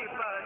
Happy birthday.